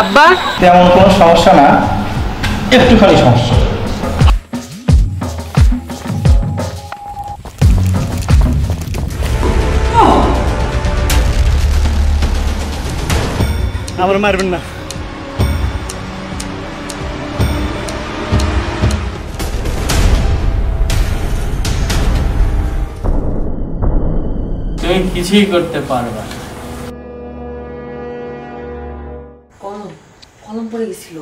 আব্বা? তেমন কোনো সমস্যা না। একটুখানি সমস্যা। আমার মারবেন না। তুমি কিছুই করতে পারবে না। পড়ে গেছিল।